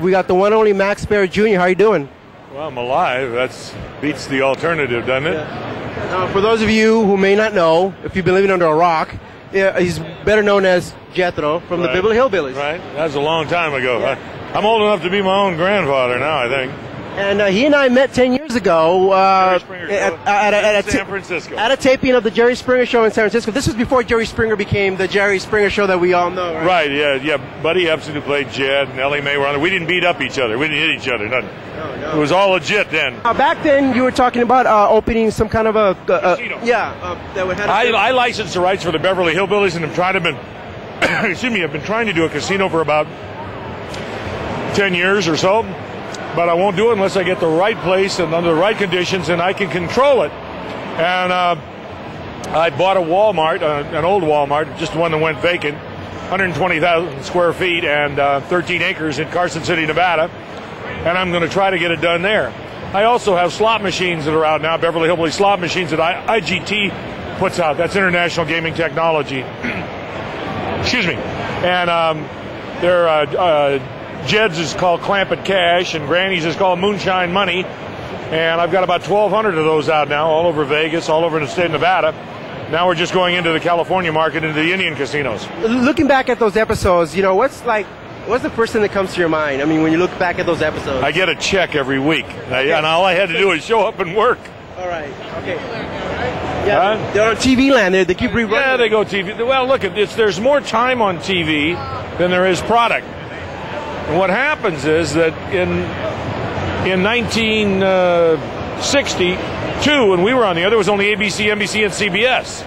We got the one and only Max Baer Jr. How are you doing? Well, I'm alive. That's beats the alternative, doesn't it? Uh, for those of you who may not know, if you've been living under a rock, yeah, he's better known as Jethro from the Right. Beverly Hillbillies. Right? That was a long time ago. I, I'm old enough to be my own grandfather now, I think. And uh, he and I met 10 years ago uh, at, at, a- at a San Francisco. at a taping of the Jerry Springer Show in San Francisco. This was before Jerry Springer became the Jerry Springer Show that we all know, right? Right, yeah, yeah. Buddy Ebsen, who played Jed, and Ellie Mae were on it. We didn't beat up each other. We didn't hit each other. Nothing. No, no. It was all legit then. Uh, back then, you were talking about uh, opening some kind of a Casino. yeah, uh, that would have. I, I licensed the rights for the Beverly Hillbillies, and I'm trying to been, excuse me, I've been trying to do a casino for about ten years or so, but I won't do it unless I get the right place and under the right conditions, and I can control it. And uh, I bought a Walmart, uh, an old Walmart, just one that went vacant, 120,000 square feet and uh, 13 acres in Carson City, Nevada, and I'm going to try to get it done there. I also have slot machines that are out now, Beverly Hillbilly slot machines that I, IGT puts out. That's International Gaming Technology. Excuse me. And um, they're uh, uh, Jed's is called Clampett Cash, and Granny's is called Moonshine Money. And I've got about 1,200 of those out now, all over Vegas, all over the state of Nevada. Now we're just going into the California market, into the Indian casinos. Looking back at those episodes, you know, what's like, what's the first thing that comes to your mind? I mean, when you look back at those episodes. I get a check every week, I- and all I had to do is show up and work. All right. Okay. Yeah, Huh? they're on TV land. They, they keep rerunning. Yeah, they go TV. Well, look, it's, there's more time on TV than there is product. What happens is that in in 1962, uh, when we were on the air, there was only ABC, NBC, and CBS.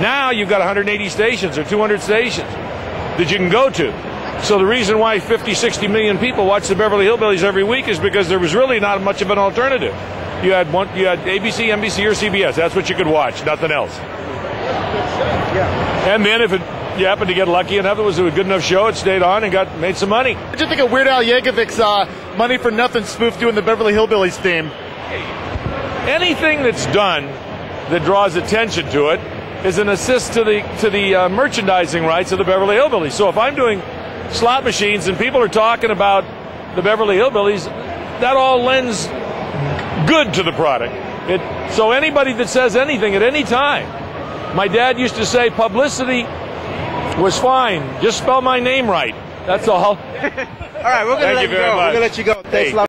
Now you've got 180 stations or 200 stations that you can go to. So the reason why 50, 60 million people watch the Beverly Hillbillies every week is because there was really not much of an alternative. You had one, you had ABC, NBC, or CBS. That's what you could watch, nothing else. And then if it, you happened to get lucky enough, it was a good enough show, it stayed on and got made some money. What do you think of Weird Al Yankovic's uh, "Money for Nothing" spoof doing the Beverly Hillbillies theme? Anything that's done that draws attention to it is an assist to the to the uh, merchandising rights of the Beverly Hillbillies. So if I'm doing slot machines and people are talking about the Beverly Hillbillies, that all lends good to the product. It, so anybody that says anything at any time, my dad used to say publicity was fine. Just spell my name right. That's all. All right, we're gonna Thank let you you go. much. We're gonna let you go. Thanks Hey. a lot.